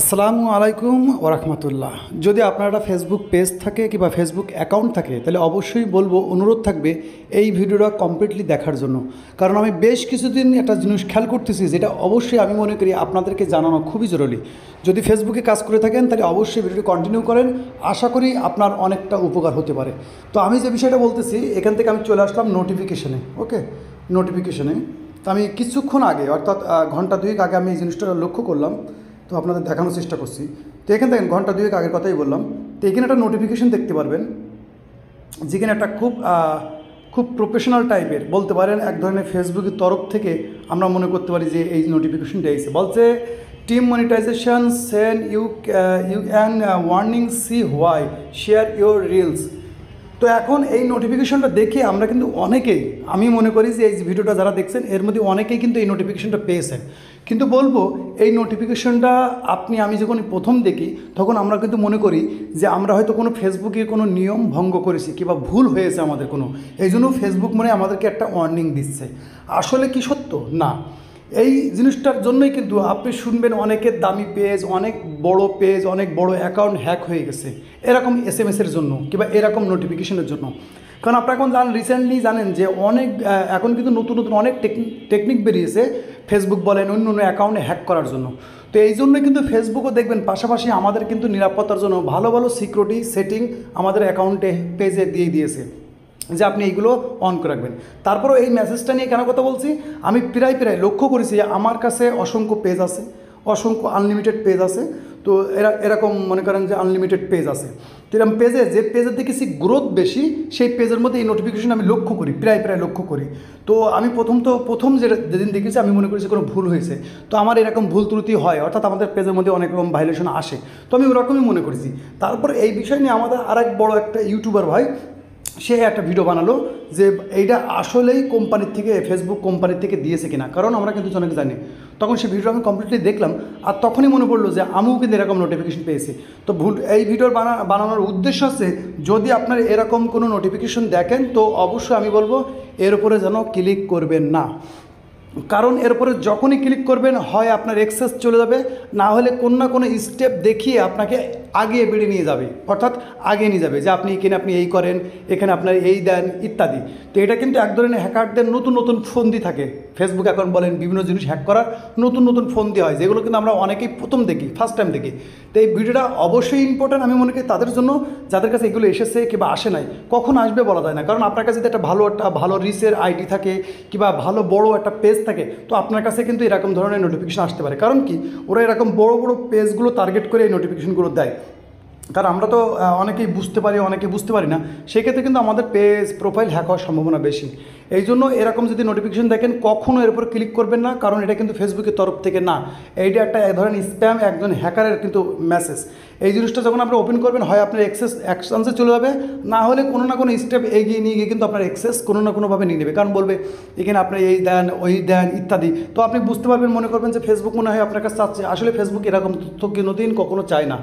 আসসালামু আলাইকুম ওরহমতুল্লাহ যদি আপনার একটা ফেসবুক পেজ থাকে কিংবা ফেসবুক অ্যাকাউন্ট থাকে, তাহলে অবশ্যই বলব, অনুরোধ থাকবে এই ভিডিওটা কমপ্লিটলি দেখার জন্য। কারণ আমি বেশ কিছুদিন একটা জিনিস খেয়াল করতেছি, যেটা অবশ্যই আমি মনে করি আপনাদেরকে জানানো খুবই জরুরি। যদি ফেসবুকে কাজ করে থাকেন, তাহলে অবশ্যই ভিডিওটি কন্টিনিউ করেন। আশা করি আপনার অনেকটা উপকার হতে পারে। তো আমি যে বিষয়টা বলতেছি, এখান থেকে আমি চলে আসলাম নোটিফিকেশনে ওকে নোটিফিকেশানে তো আমি কিছুক্ষণ আগে, অর্থাৎ ঘণ্টা দুয়েক আগে আমি এই জিনিসটা লক্ষ্য করলাম। তো আপনাদের দেখানোর চেষ্টা করছি। তো এখানে দেখেন, ঘণ্টা দুয়েক আগের কথাই বললাম। তো এখানে একটা নোটিফিকেশন দেখতে পারবেন, যেখানে একটা খুব খুব প্রফেশনাল টাইপের বলতে পারেন, এক ধরনের ফেসবুকের তরফ থেকে আমরা মনে করতে পারি যে এই নোটিফিকেশনটা এসেছে। বলছে team monetization sent you you can warning see why share your reels তো এখন এই নোটিফিকেশনটা দেখে আমরা কিন্তু অনেকেই, আমি মনে করি যে এই ভিডিওটা যারা দেখছেন, এর মধ্যে অনেকেই কিন্তু এই নোটিফিকেশনটা পেয়েছেন। কিন্তু বলব, এই নোটিফিকেশনটা আপনি, আমি যখন প্রথম দেখি, তখন আমরা কিন্তু মনে করি যে আমরা হয়তো কোনো ফেসবুকের কোনো নিয়ম ভঙ্গ করেছি কিংবা ভুল হয়েছে আমাদের কোনো। এই জন্য ফেসবুক মনে আমাদেরকে একটা ওয়ার্নিং দিচ্ছে। আসলে কি সত্য? না। এই জিনিসটার জন্যই কিন্তু আপনি শুনবেন অনেকের দামি পেজ, অনেক বড় পেজ, অনেক বড় অ্যাকাউন্ট হ্যাক হয়ে গেছে। এরকম এস এম এসের জন্য কিংবা এরকম নোটিফিকেশনের জন্য। কারণ আপনারা এখন জানেন রিসেন্টলি জানেন যে অনেক এখন কিন্তু নতুন নতুন অনেক টেকনিক বেরিয়েছে ফেসবুক বলেন, অন্য অন্য অ্যাকাউন্টে হ্যাক করার জন্য। তো এই জন্য কিন্তু ফেসবুকও দেখবেন, পাশাপাশি আমাদের কিন্তু নিরাপত্তার জন্য ভালো ভালো সিকিউরিটি সেটিং আমাদের অ্যাকাউন্টে পেজে দিয়ে দিয়েছে। যে আপনি এইগুলো অন করে রাখবেন। তারপরেও এই মেসেজটা নিয়ে কেন কথা বলছি? আমি প্রায় প্রায় লক্ষ্য করেছি যে আমার কাছে অসংখ্য পেজ আছে, অসংখ্য আনলিমিটেড পেজ আছে। তো এরা, এরকম মনে করেন যে আনলিমিটেড পেজ আছে। তো এরকম পেজে যে পেজের দেখেছি গ্রোথ বেশি, সেই পেজের মধ্যে এই নোটিফিকেশন আমি লক্ষ্য করি, প্রায় প্রায় লক্ষ্য করি। তো আমি প্রথম তো, প্রথম যেদিন দেখেছি, আমি মনে করি যে কোনো ভুল হয়েছে। তো আমার এরকম ভুল ত্রুটি হয়, অর্থাৎ আমাদের পেজের মধ্যে অনেক রকম ভাইলেশন আসে। তো আমি ওরকমই মনে করেছি। তারপর এই বিষয় নিয়ে আমাদের আরেক বড় একটা ইউটিউবার ভাই সে একটা ভিডিও বানালো যে এইটা আসলেই কোম্পানির থেকে ফেসবুক কোম্পানির থেকে দিয়েছে কিনা। কারণ আমরা কিন্তু অনেক জানি। তখন সে ভিডিও আমি কমপ্লিটলি দেখলাম, আর তখনই মনে পড়ল যে আমিও কিন্তু এরকম নোটিফিকেশন পেয়েছি। তো ভুল, এই ভিডিওর বানা, বানানোর উদ্দেশ্য হচ্ছে, যদি আপনার এরকম কোনো নোটিফিকেশন দেখেন, তো অবশ্যই আমি বলব, এর উপরে যেন ক্লিক করবেন না। কারণ এরপরে যখনই ক্লিক করবেন, হয় আপনার এক্সেস চলে যাবে, না হলে কোনো না কোনো স্টেপ দেখিয়ে আপনাকে আগিয়ে বেড়ে নিয়ে যাবে, অর্থাৎ আগে নিয়ে যাবে যে আপনি এখানে আপনি এই করেন, এখানে আপনার এই দেন, ইত্যাদি। তো এটা কিন্তু এক ধরনের হ্যাকারদের নতুন নতুন ফন্দি থাকে। ফেসবুক অ্যাকাউন্ট বলেন বিভিন্ন জিনিস হ্যাক করার নতুন নতুন ফন্দি হয়, যেগুলো কিন্তু আমরা অনেকেই প্রথম দেখি ফার্স্ট টাইম দেখি। তো এই ভিডিওটা অবশ্যই ইম্পর্ট্যান্ট আমি মনে করি তাদের জন্য যাদের কাছে এগুলো এসেছে কিংবা আসে নাই, কখন আসবে বলা যায় না। কারণ আপনার কাছে যদি একটা ভালো একটা, ভালো রিসের আইডি থাকে কিংবা ভালো বড় একটা পেজ থাকে, তো আপনার কাছে কিন্তু এরকম ধরনের নোটিফিকেশন আসতে পারে। কারণ কি? ওরা এরকম বড় বড় পেজগুলো টার্গেট করে এই নোটিফিকেশনগুলো দেয়। কারণ আমরা তো অনেকেই বুঝতে পারি, অনেকে বুঝতে পারি না। সেক্ষেত্রে কিন্তু আমাদের পেজ প্রোফাইল হ্যাক হওয়ার সম্ভাবনা বেশি। এই জন্য এরকম যদি নোটিফিকেশন দেখেন কখনও এর উপর ক্লিক করবেন না, কারণ এটা কিন্তু ফেসবুকের তরফ থেকে না। এইটা একটা এক ধরনের স্প্যাম একজন হ্যাকারের কিন্তু মেসেজ এই জিনিসটা যখন আপনি ওপেন করবেন, হয় আপনার এক্সেস অ্যাকশনসে চলে যাবে, না হলে কোনো না কোনো স্টেপ এগিয়ে নিয়ে গিয়ে কিন্তু আপনার এক্সেস কোনো না কোনোভাবে নিয়ে নেবে। কারণ বলবে, এখানে আপনি এই দেন, ওই দেন ইত্যাদি। তো আপনি বুঝতে পারবেন, মনে করবেন যে ফেসবুক মনে হয় আপনার কাছে চাচ্ছে। আসলে ফেসবুক এরকম তথ্য কোনোদিন কখনো চায় না।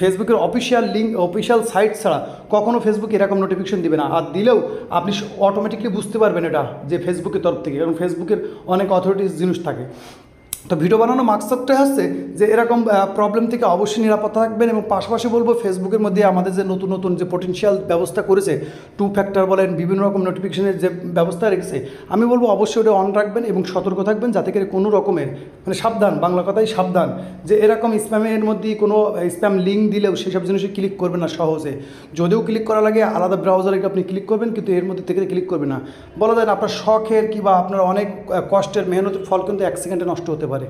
ফেসবুকের অফিসিয়াল লিঙ্ক অফিসিয়াল সাইট ছাড়া কখনো ফেসবুক এরকম নোটিফিকেশন দিবে না। আর দিলেও আপনি অটোমেটিকলি বুঝতে পারবেন এটা যে ফেসবুকের তরফ থেকে কারণ ফেসবুকের অনেক অথরিটিস জিনিস থাকে। তো ভিডিও বানানো মাকসাদটা হচ্ছে যে এরকম প্রবলেম থেকে অবশ্যই নিরাপত্তা থাকবেন এবং পাশাপাশি বলব ফেসবুকের মধ্যে আমাদের যে নতুন নতুন যে পটেনশিয়াল ব্যবস্থা করেছে টু ফ্যাক্টর বলেন, বিভিন্ন রকম নোটিফিকেশনের যে ব্যবস্থা রেখেছে, আমি বলব অবশ্যই ওটা অন রাখবেন এবং সতর্ক থাকবেন যাতে করে কোনো রকমের মানে সাবধান, বাংলা কথাই সাবধান, যে এরকম স্প্যামের মধ্যে কোনো স্প্যাম লিঙ্ক দিলেও সেসব জিনিসে ক্লিক করবেন না সহজে। যদিও ক্লিক করা লাগে আলাদা ব্রাউজারে আপনি ক্লিক করবেন, কিন্তু এর মধ্যে থেকে ক্লিক করবেন না। বলা যায় আপনার শখের কিংবা আপনার অনেক কষ্টের মেহনতের ফল কিন্তু এক সেকেন্ডে নষ্ট হতে পারে।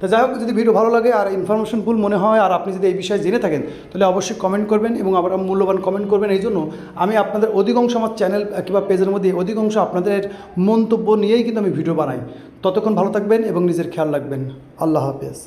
তো যাই হোক, যদি ভিডিও ভালো লাগে আর ইনফরমেশন ইনফরমেশনফুল মনে হয় আর আপনি যদি এই বিষয়ে জেনে থাকেন, তাহলে অবশ্যই কমেন্ট করবেন এবং আবার মূল্যবান কমেন্ট করবেন। এই জন্য আমি আপনাদের অধিকাংশ আমার চ্যানেল কিংবা পেজের মধ্যে অধিকাংশ আপনাদের মন্তব্য নিয়েই কিন্তু আমি ভিডিও বানাই। ততক্ষণ ভালো থাকবেন এবং নিজের খেয়াল রাখবেন। আল্লাহ হাফেজ।